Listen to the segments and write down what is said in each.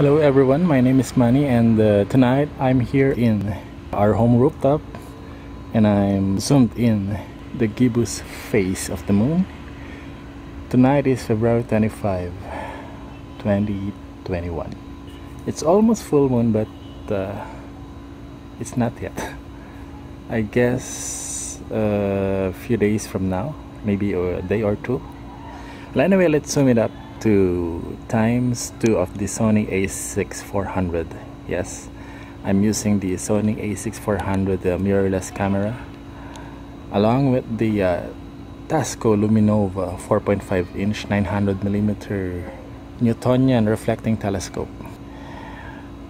Hello everyone, my name is Manny and uh, tonight I'm here in our home rooftop and I'm zoomed in the gibbous face of the moon. Tonight is February 25, 2021. It's almost full moon but uh, it's not yet. I guess uh, a few days from now, maybe a day or two. Well, anyway, let's zoom it up to times 2 of the Sony a6400 yes. I'm using the Sony a6 400 uh, mirrorless camera along with the uh, Tasco Luminova 4.5 inch 900 millimeter Newtonian reflecting telescope.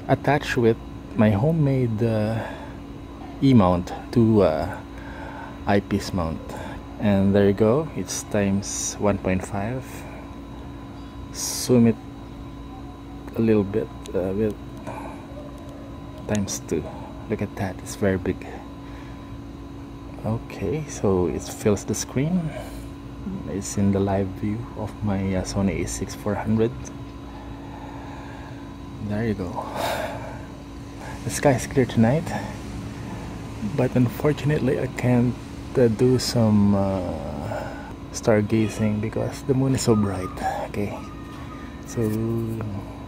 Attached with my homemade uh, E-mount to uh, eyepiece mount. And there you go. It's times 1.5 zoom it a little bit uh, with times two. Look at that it's very big. Okay so it fills the screen. It's in the live view of my uh, Sony a6 400 there you go. The sky is clear tonight but unfortunately I can't uh, do some uh, stargazing because the moon is so bright okay so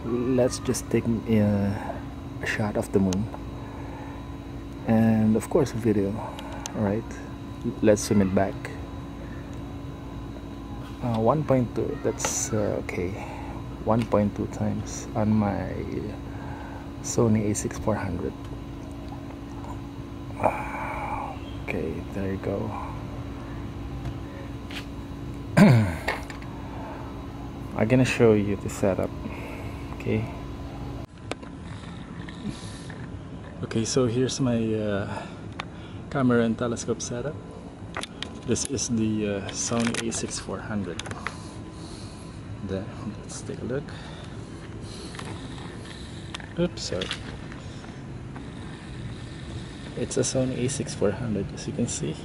let's just take uh, a shot of the moon. And of course a video all right let's zoom it back. Uh, 1.2 that's uh, okay. 1.2 times on my Sony a6400 okay there you go I'm gonna show you the setup okay? Okay so here's my uh, camera and telescope setup. This is the uh, Sony a6 400 then let's take a look. Oops sorry. It's a Sony a6400 as you can see.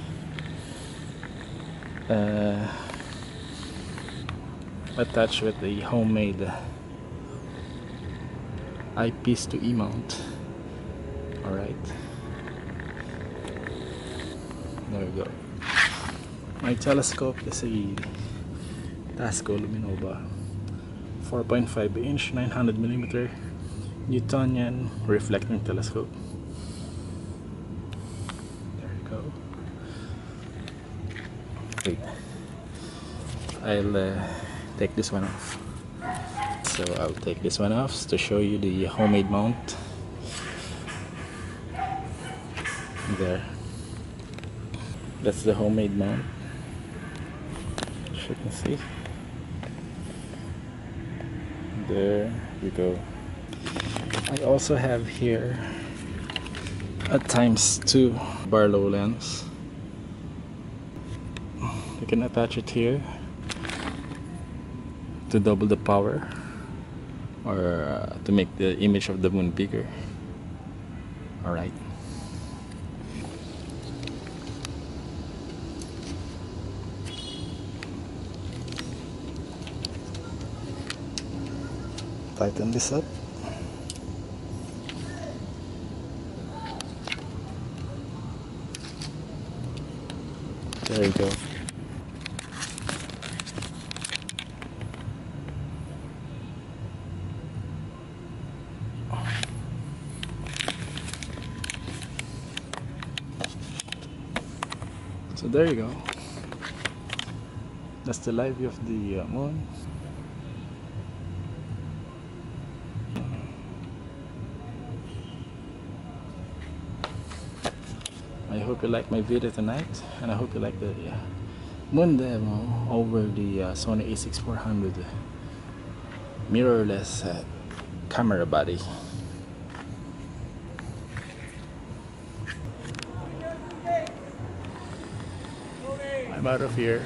Uh, attached with the homemade eyepiece to E-mount. Alright there we go. My telescope is a Tasco Luminova 4.5 inch 900 millimeter Newtonian reflecting telescope. There you go. Wait. I'll uh, take this one off. So I'll take this one off to show you the homemade mount. There. That's the homemade mount. As you can see. There you go. I also have here a times 2 Barlow lens you can attach it here to double the power or uh, to make the image of the moon bigger. Alright tighten this up. There you go so there you go. That's the live view of the uh, moon. I hope you like my video tonight and I hope you like the uh, moon demo over the uh, Sony a6400 mirrorless uh, camera body I'm out of here.